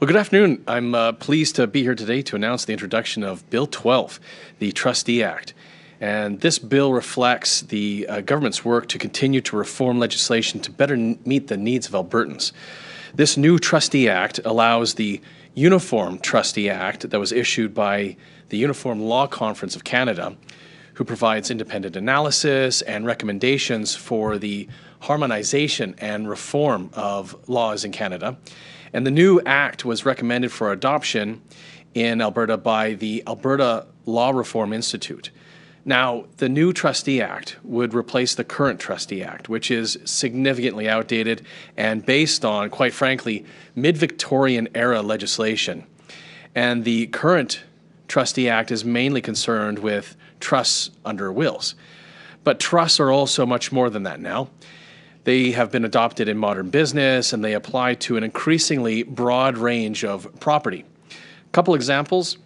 Well, good afternoon. I'm uh, pleased to be here today to announce the introduction of Bill 12, the Trustee Act. And this bill reflects the uh, government's work to continue to reform legislation to better n- meet the needs of Albertans. This new Trustee Act allows the Uniform Trustee Act that was issued by the Uniform Law Conference of Canada, who provides independent analysis and recommendations for the harmonization and reform of laws in Canada. And the new act was recommended for adoption in Alberta by the Alberta Law Reform Institute. Now, the new Trustee Act would replace the current Trustee Act, which is significantly outdated and based on, quite frankly, mid Victorian era legislation. And the current Trustee Act is mainly concerned with trusts under wills. But trusts are also much more than that now. They have been adopted in modern business and they apply to an increasingly broad range of property. A couple examples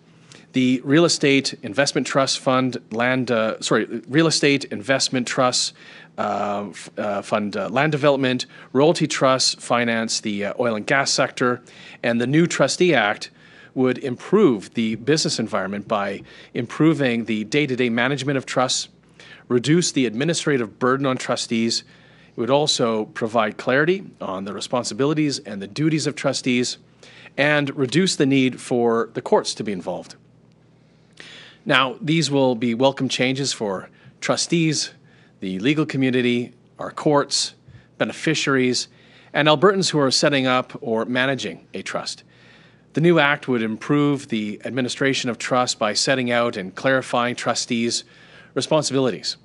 the Real Estate Investment Trust Fund, land, uh, sorry, Real Estate Investment Trust uh, uh, Fund, uh, land development, royalty trusts finance the uh, oil and gas sector, and the new Trustee Act would improve the business environment by improving the day to day management of trusts, reduce the administrative burden on trustees, it would also provide clarity on the responsibilities and the duties of trustees and reduce the need for the courts to be involved. Now, these will be welcome changes for trustees, the legal community, our courts, beneficiaries, and Albertans who are setting up or managing a trust. The new act would improve the administration of trust by setting out and clarifying trustees' responsibilities.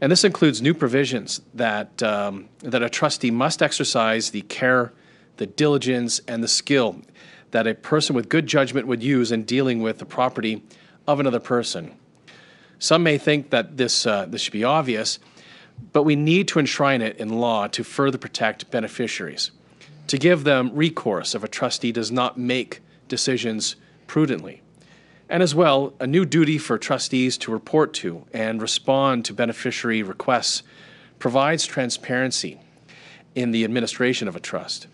And this includes new provisions that, um, that a trustee must exercise the care, the diligence, and the skill that a person with good judgment would use in dealing with the property of another person. Some may think that this, uh, this should be obvious, but we need to enshrine it in law to further protect beneficiaries, to give them recourse if a trustee does not make decisions prudently and as well, a new duty for trustees to report to and respond to beneficiary requests provides transparency in the administration of a trust.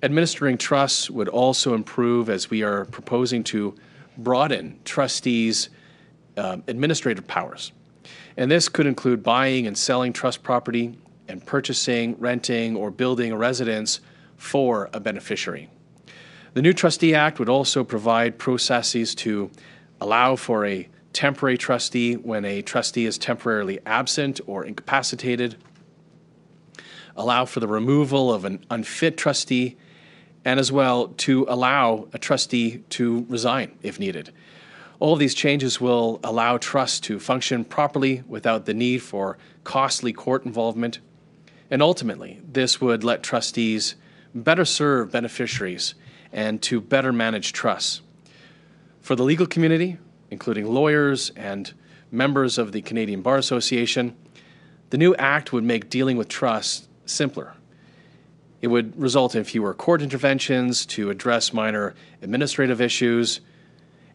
Administering trusts would also improve as we are proposing to broaden trustees' uh, administrative powers. And this could include buying and selling trust property and purchasing, renting, or building a residence for a beneficiary. The new Trustee Act would also provide processes to allow for a temporary trustee when a trustee is temporarily absent or incapacitated, allow for the removal of an unfit trustee, and as well to allow a trustee to resign if needed. All of these changes will allow trusts to function properly without the need for costly court involvement. And ultimately, this would let trustees better serve beneficiaries and to better manage trusts. For the legal community, including lawyers and members of the Canadian Bar Association, the new act would make dealing with trusts simpler. It would result in fewer court interventions to address minor administrative issues.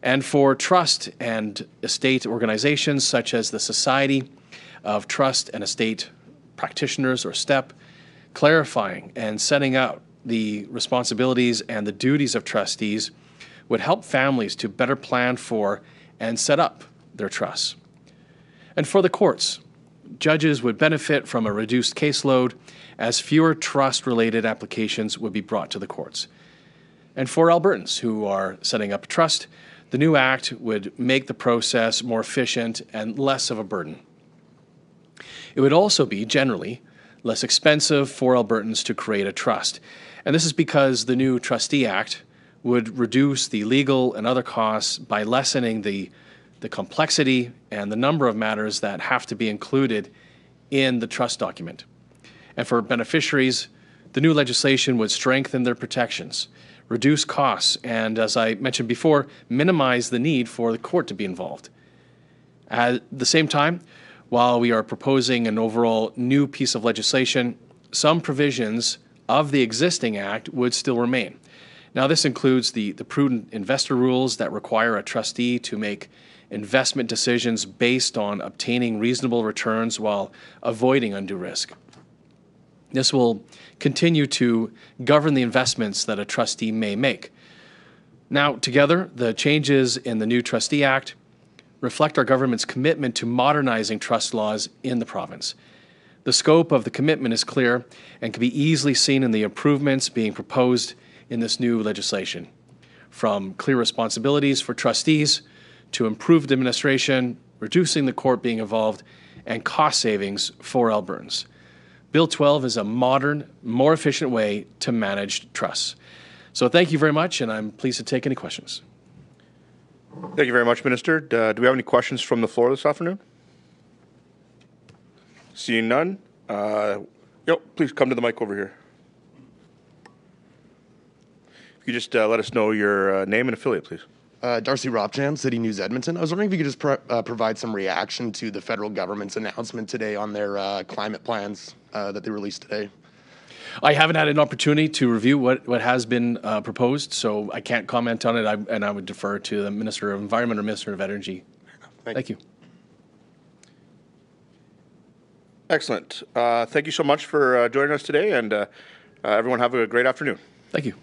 And for trust and estate organizations such as the Society of Trust and Estate Practitioners, or STEP, clarifying and setting out the responsibilities and the duties of trustees would help families to better plan for and set up their trusts. And for the courts, judges would benefit from a reduced caseload as fewer trust related applications would be brought to the courts. And for Albertans who are setting up a trust, the new act would make the process more efficient and less of a burden. It would also be generally less expensive for Albertans to create a trust, and this is because the new Trustee Act would reduce the legal and other costs by lessening the, the complexity and the number of matters that have to be included in the trust document. And for beneficiaries, the new legislation would strengthen their protections, reduce costs, and as I mentioned before, minimize the need for the court to be involved. At the same time, while we are proposing an overall new piece of legislation, some provisions of the existing act would still remain. Now, this includes the, the prudent investor rules that require a trustee to make investment decisions based on obtaining reasonable returns while avoiding undue risk. This will continue to govern the investments that a trustee may make. Now, together, the changes in the new Trustee Act reflect our government's commitment to modernizing trust laws in the province. The scope of the commitment is clear and can be easily seen in the improvements being proposed in this new legislation, from clear responsibilities for trustees to improved administration, reducing the court being involved, and cost savings for Albertans. Bill 12 is a modern, more efficient way to manage trusts. So thank you very much, and I'm pleased to take any questions. Thank you very much, Minister. Uh, do we have any questions from the floor this afternoon? Seeing none, uh, yep, please come to the mic over here. If you just uh, let us know your uh, name and affiliate, please. Uh, Darcy Ropchan, City News Edmonton. I was wondering if you could just pro- uh, provide some reaction to the federal government's announcement today on their climate plans that they released today. I haven't had an opportunity to review what, what has been uh, proposed, so I can't comment on it, I, and I would defer to the Minister of Environment or Minister of Energy. Thank Thank you. Excellent. Uh, thank you so much for uh, joining us today, and uh, uh, everyone have a great afternoon. Thank you.